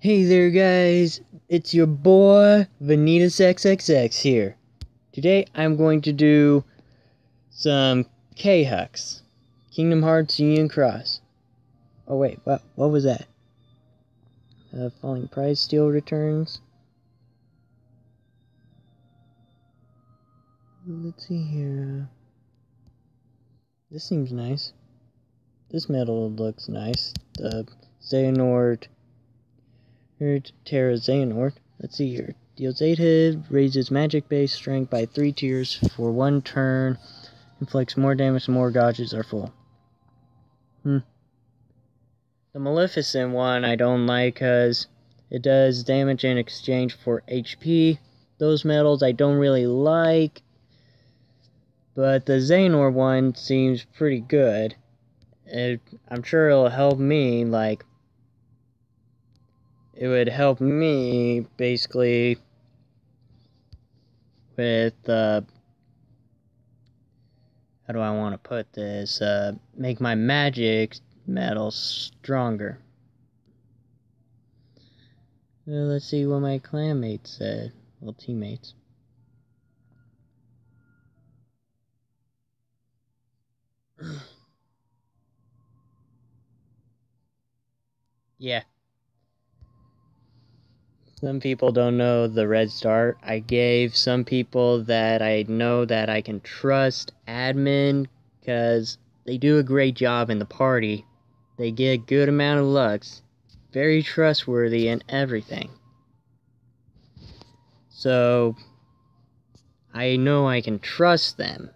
Hey there, guys. It's your boy Vanitas XXX here. Today I'm going to do some K-Hux. Kingdom Hearts Union Cross. Oh wait, what what was that? Uh, falling price steel returns. Let's see here. This seems nice. This medal looks nice. The Xehanort Here's Terra Xehanort. Let's see here. Deals 8 hit, raises magic base strength by 3 tiers for 1 turn, inflicts more damage more gauges are full. Hmm. The Maleficent one I don't like because it does damage in exchange for HP. Those medals I don't really like. But the Xehanort one seems pretty good. It, I'm sure it'll help me, like, it would help me basically with uh, how do I want to put this? Uh, make my magic medal stronger. Uh, let's see what my clanmates said. Well, teammates. yeah. Some people don't know the red star. I gave some people that I know that I can trust admin because they do a great job in the party. They get a good amount of lux. Very trustworthy and everything. So, I know I can trust them.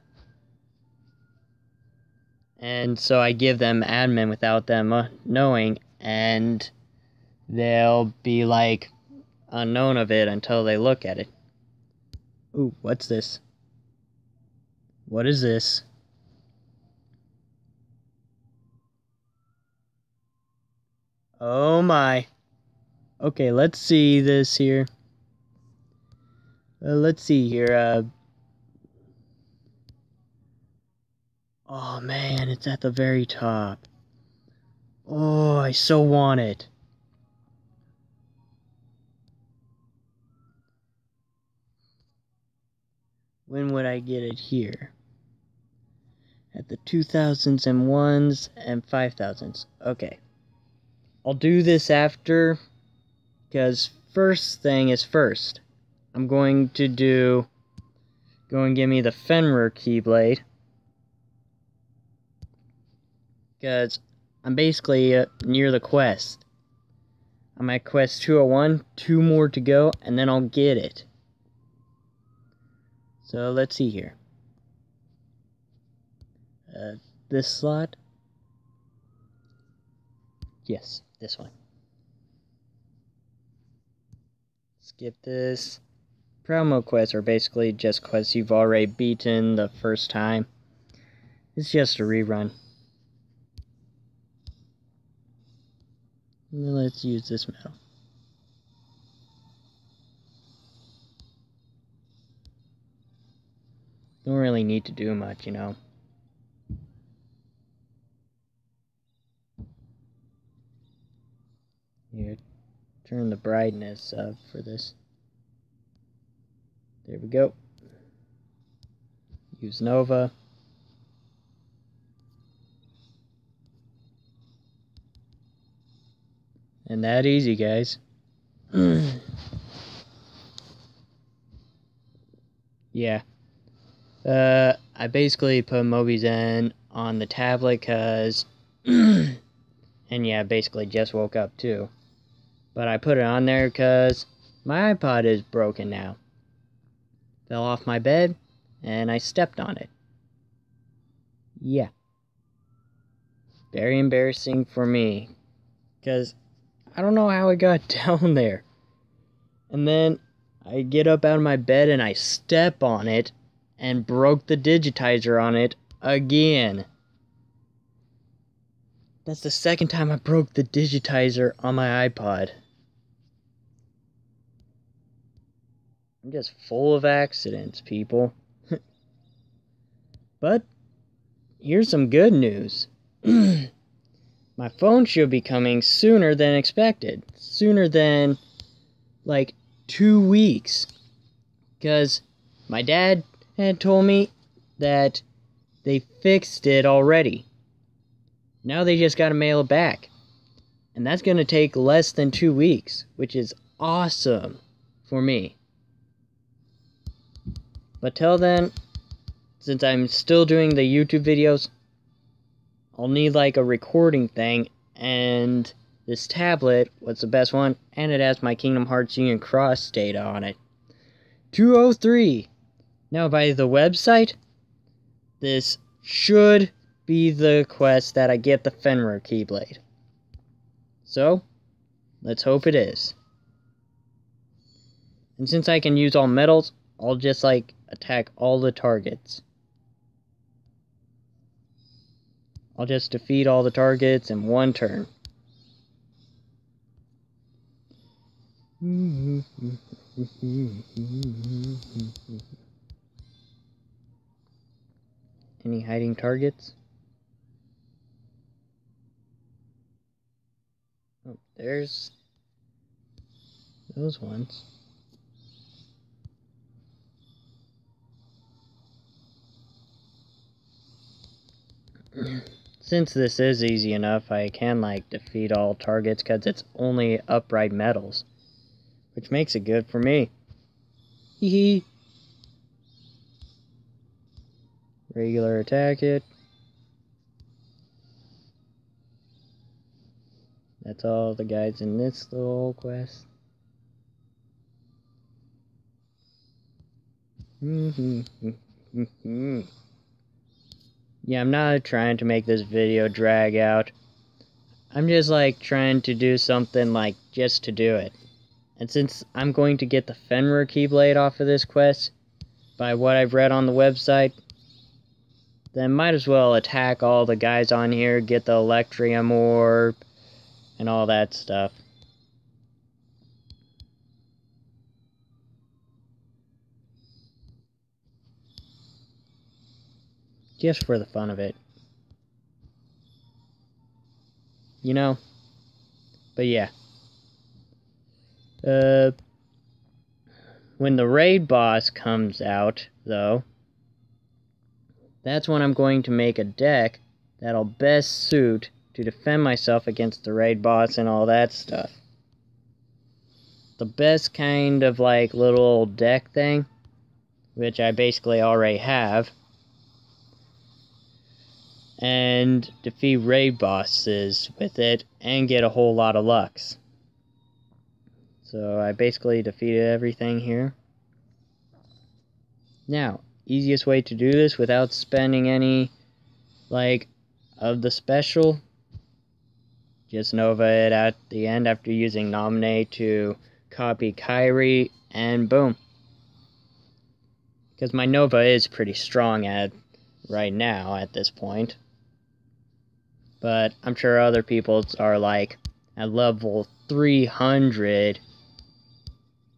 And so I give them admin without them uh, knowing, and they'll be like, unknown of it until they look at it. Ooh, what's this? What is this? Oh my. Okay, let's see this here. Uh, let's see here. Uh, oh man, it's at the very top. Oh, I so want it. When would I get it here? At the 2000s and 1s and 5000s. Okay. I'll do this after, because first thing is first. I'm going to do, go and give me the Fenrir Keyblade. Because I'm basically uh, near the quest. I'm at quest 201, two more to go, and then I'll get it. So let's see here. Uh, this slot. Yes, this one. Skip this. Promo quests are basically just quests you've already beaten the first time. It's just a rerun. Let's use this medal. Don't really need to do much, you know. Here, turn the brightness up for this. There we go. Use Nova. And that easy, guys. yeah. I basically put Mobizen on the tablet because, and yeah, basically just woke up too. But I put it on there because my iPod is broken now. Fell off my bed and I stepped on it. Yeah. Very embarrassing for me because I don't know how it got down there. And then I get up out of my bed and I step on it and broke the digitizer on it again. That's the second time I broke the digitizer on my iPod. I'm just full of accidents, people. but here's some good news. my phone should be coming sooner than expected. Sooner than like two weeks. Because my dad had told me that they fixed it already. Now they just gotta mail it back. And that's gonna take less than two weeks, which is awesome for me. But till then, since I'm still doing the YouTube videos, I'll need like a recording thing and this tablet was the best one and it has my Kingdom Hearts Union Cross data on it. 203. Now by the website, this should be the quest that I get the Fenrir Keyblade. So, let's hope it is. And since I can use all medals, I'll just like attack all the targets. I'll just defeat all the targets in one turn. Any hiding targets? Oh, there's those ones. Since this is easy enough, I can like defeat all targets because it's only upright medals. Which makes it good for me. Hee hee. Regular attack it. That's all the guys in this little quest. yeah, I'm not trying to make this video drag out. I'm just like trying to do something like just to do it. And since I'm going to get the Fenrir Keyblade off of this quest, by what I've read on the website, then might as well attack all the guys on here, get the Electrium Orb, and all that stuff. Just for the fun of it. You know? But yeah. Uh, when the raid boss comes out, though, that's when I'm going to make a deck that'll best suit to defend myself against the raid boss and all that stuff. The best kind of like little deck thing, which I basically already have, and defeat raid bosses with it and get a whole lot of Lux. So I basically defeated everything here. Now, easiest way to do this without spending any, like, of the special, just Nova it at the end after using Nominate to copy Kairi, and boom. Because my Nova is pretty strong at right now at this point. But I'm sure other people are like at level 300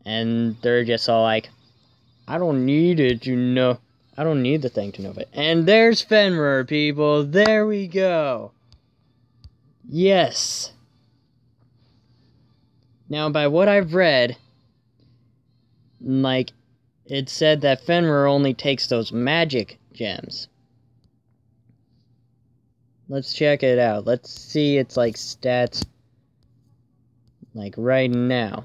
and they're just all like, I don't need it to know. I don't need the thing to know it. And there's Fenrir, people. There we go. Yes. Now, by what I've read, like, it said that Fenrir only takes those magic gems. Let's check it out. Let's see its, like, stats, like, right now.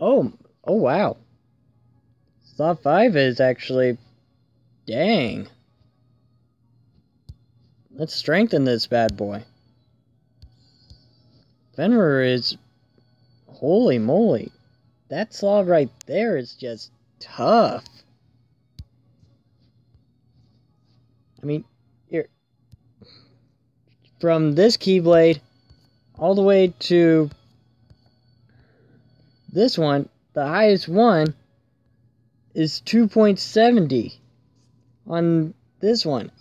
Oh, oh wow. Slot 5 is actually... Dang. Let's strengthen this bad boy. Fenrir is... Holy moly. That slot right there is just tough. I mean, here. From this Keyblade all the way to this one, the highest one, is 2.70 on this one.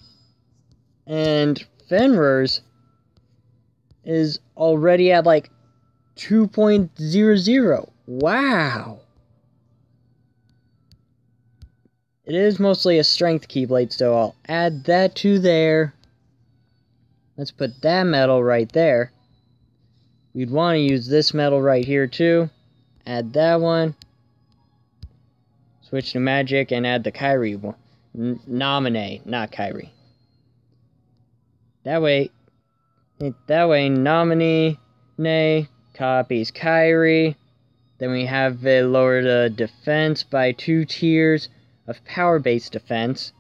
And Fenrir's is already at like 2.00. Wow. It is mostly a strength keyblade, so I'll add that to there. Let's put that medal right there. We'd want to use this medal right here too. Add that one. Switch to magic and add the Kairi one. Not Kairi. That way, that way nominee, Nay copies Kairi. Then we have it lower the defense by two tiers of power-based defense.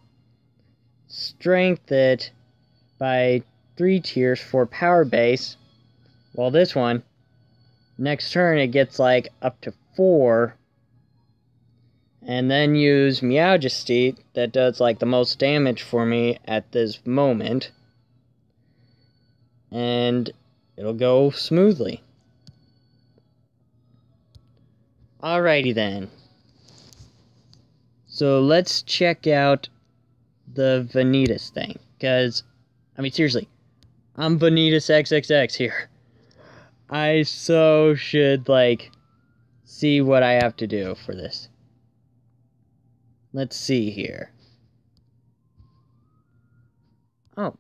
Strength it by three tiers for power base. While this one, next turn it gets like up to four. And then use Meowjesty that does like the most damage for me at this moment. And it'll go smoothly. Alrighty then. So let's check out the Vanitas thing. Because, I mean, seriously, I'm Vanitas XXX here. I so should, like, see what I have to do for this. Let's see here. Oh,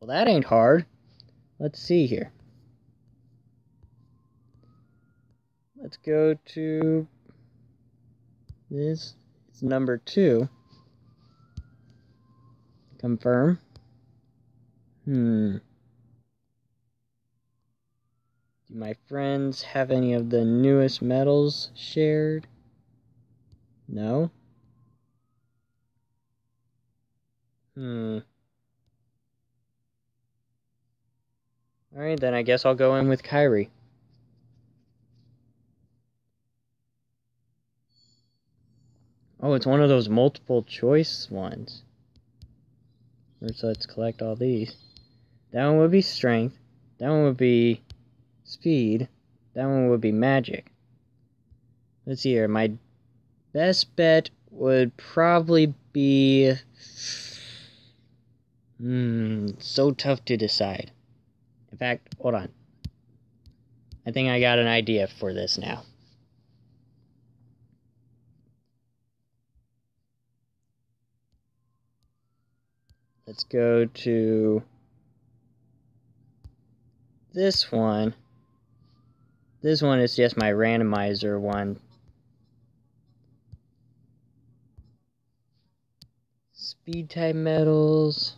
well, that ain't hard. Let's see here. Let's go to this. It's number two. Confirm. Hmm. Do my friends have any of the newest medals shared? No? Hmm. Alright, then I guess I'll go in with Kairi. Oh, it's one of those multiple choice ones. First, let's collect all these. That one would be strength. That one would be speed. That one would be magic. Let's see here. My best bet would probably be... Hmm, so tough to decide. In fact, hold on. I think I got an idea for this now. Let's go to this one. This one is just my randomizer one. Speed type medals.